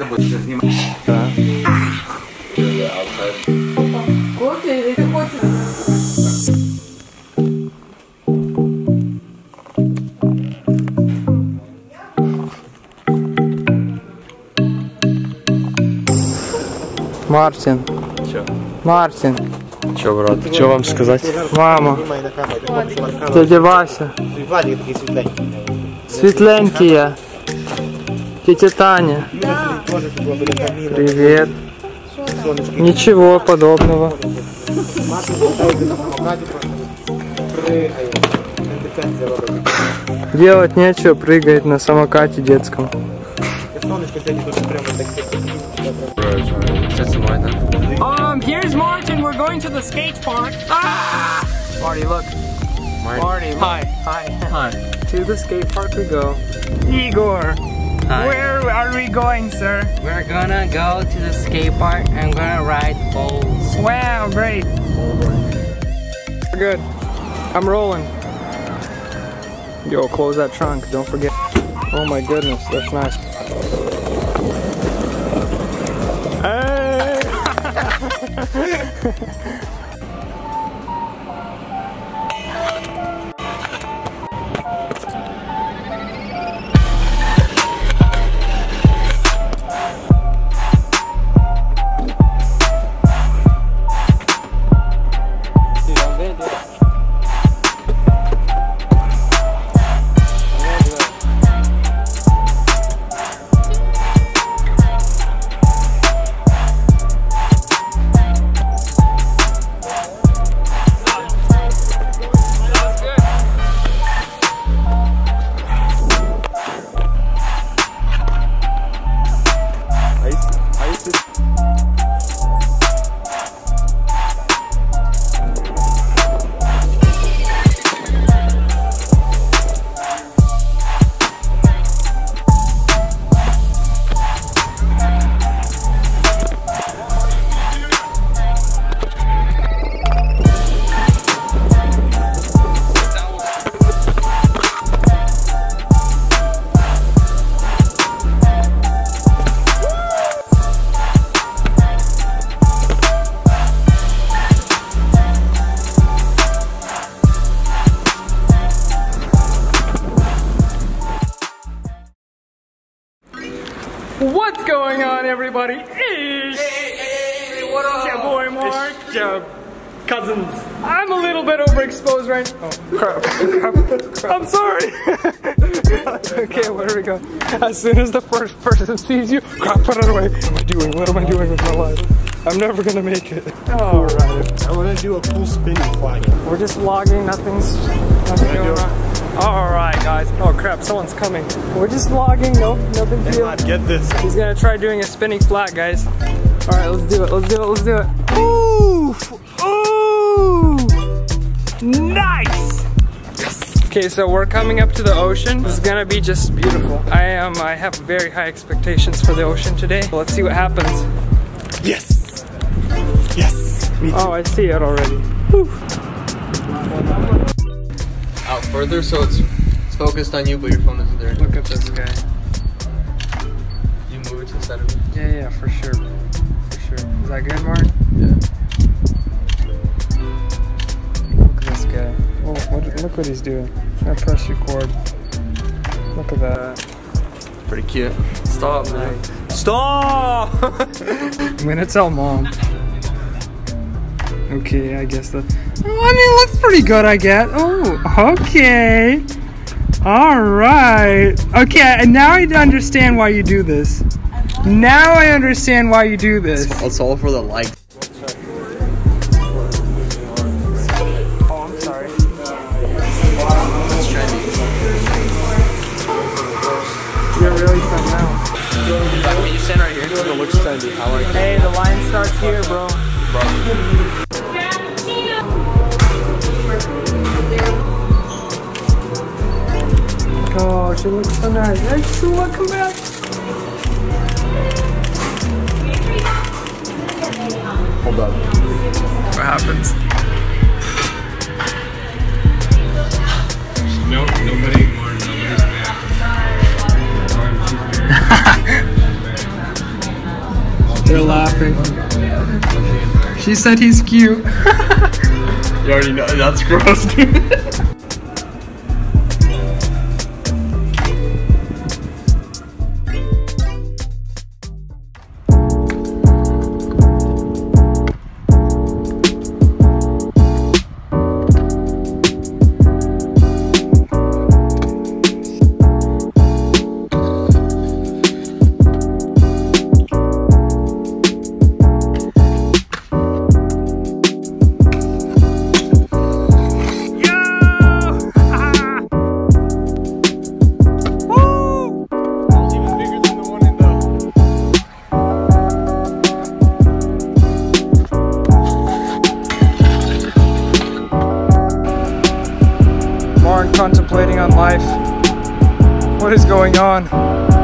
карти будеш знімати. Кофе, ти хочеш? Мартин. Чё? Мартин. Чё, брат? Чё вам сказать? Мама. Знімай на камеру. Дядя Вася. Владик такий світленький. Светленький я. Тетя Таня. Юра сидить теж тут біля каміна. Привет. Сонечки. Ничего подобного. Мати катається на самокаті просто. Пригає. Індифенція робить. Делать нечего, прыгает на самокате детском. Я сонечко сьогодні дуже прямо так Все снимай, да? Um, here's Martin. We're going to the skate park. Ah! Marty, look. Marty, hi. Hi. Hi. To the skate park we go. Igor. Where are we going, sir? We're gonna go to the skate park and gonna ride bowls. Wow, great. We're good. I'm rolling. Yo, close that trunk. Don't forget. Oh my goodness, that's nice. Hey! What's going on, everybody? It's your boy Mark. It's your cousins. I'm a little bit overexposed right Oh, crap. crap. I'm sorry. okay, where do we go? As soon as the first person sees you, crap, put it away. What am I doing? What am I doing with my life? I'm never gonna make it. Alright. I want to do a cool spinning flag. We're just vlogging, nothing's nothing going on. Alright guys. Oh crap, someone's coming. We're just vlogging, no no big deal. Get this. He's gonna try doing a spinning flat, guys. Alright, let's do it, let's do it, let's do it. Ooh! Ooh! Nice! Okay, so we're coming up to the ocean. This is gonna be just beautiful. I am I have very high expectations for the ocean today. Let's see what happens. Yes. Yes. Me Oh, I see it already. Out further so it's, it's focused on you, but your phone isn't there. Look at this guy. You move it to the center. of it. Yeah, yeah, for sure. For sure. Is that good, Martin? Yeah. Look at this guy. Oh, what, look what he's doing. I press record. Look at that. Pretty cute. Stop, man. Stop! I'm gonna tell mom. Okay, I guess that. Oh, I mean, it looks pretty good, I guess. Oh, okay. Alright. Okay, and now I understand why you do this. Now I understand why you do this. it's all for the likes. Oh, I'm sorry. It's trendy. You're really fun now. Can you stand right here? It looks trendy. I like it. Hey, the line starts here, bro. Oh, she looks so nice. Hey, Sue, welcome back. Hold up. What happens? No, nobody more, nobody's mad. They're laughing. She said he's cute. You already know that's gross, dude. on life. What is going on?